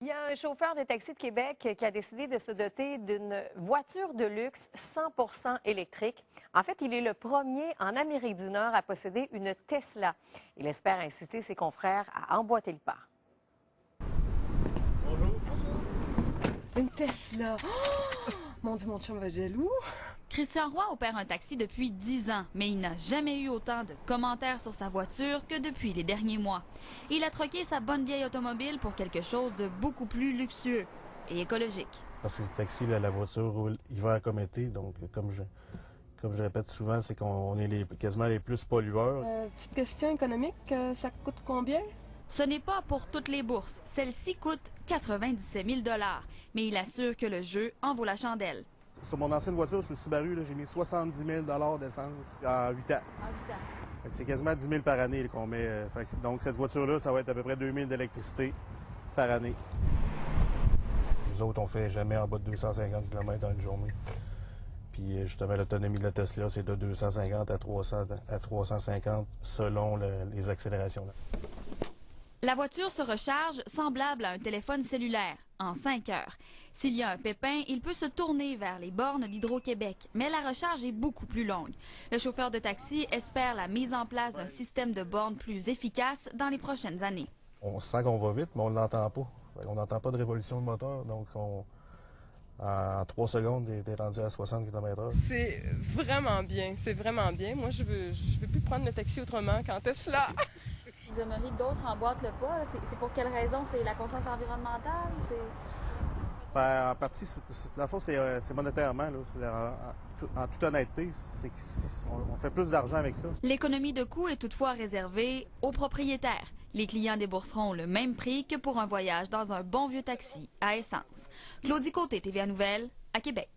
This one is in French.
Il y a un chauffeur de taxi de Québec qui a décidé de se doter d'une voiture de luxe 100% électrique. En fait, il est le premier en Amérique du Nord à posséder une Tesla. Il espère inciter ses confrères à emboîter le pas. Une Tesla. Oh! Mon Dieu, mon chum va jaloux. Christian Roy opère un taxi depuis 10 ans, mais il n'a jamais eu autant de commentaires sur sa voiture que depuis les derniers mois. Il a troqué sa bonne vieille automobile pour quelque chose de beaucoup plus luxueux et écologique. Parce que le taxi, là, la voiture roule hiver comme été, donc comme je, comme je répète souvent, c'est qu'on est les, quasiment les plus pollueurs. Euh, petite question économique, euh, ça coûte combien? Ce n'est pas pour toutes les bourses. Celle-ci coûte 97 000 mais il assure que le jeu en vaut la chandelle. Sur mon ancienne voiture, sur le Subaru, j'ai mis 70 000 d'essence en 8 ans. En 8 ans. C'est quasiment 10 000 par année qu'on met. euh, fait que- donc cette voiture-là, ça va être à peu près 2 000 d'électricité par année. Nous autres, on fait jamais en bas de 250 km en une journée. Puis euh, justement, l'autonomie de la Tesla, c'est de 250 à, 300, à 350 selon le- les accélérations. là. La voiture se recharge semblable à un téléphone cellulaire, en 5 heures. S'il y a un pépin, il peut se tourner vers les bornes d'Hydro-Québec, mais la recharge est beaucoup plus longue. Le chauffeur de taxi espère la mise en place d'un système de bornes plus efficace dans les prochaines années. On sent qu'on va vite, mais on ne l'entend pas. Qu'on n'entend pas de révolution de moteur, donc on, en 3 secondes, tu es rendu à 60 km/h. C'est vraiment bien, c'est vraiment bien. Moi, je veux, je veux plus prendre le taxi autrement qu'en Tesla. Vous aimeriez que d'autres emboîtent le pas? C'est pour quelle raison? C'est la conscience environnementale? Ben, en partie, c'est euh, c'est monétairement. Là. En, en tout- en toute honnêteté, c'est qu'on on fait plus d'argent avec ça. L'économie de coût est toutefois réservée aux propriétaires. Les clients débourseront le même prix que pour un voyage dans un bon vieux taxi à essence. Claudie Côté, TVA Nouvelle, à Québec.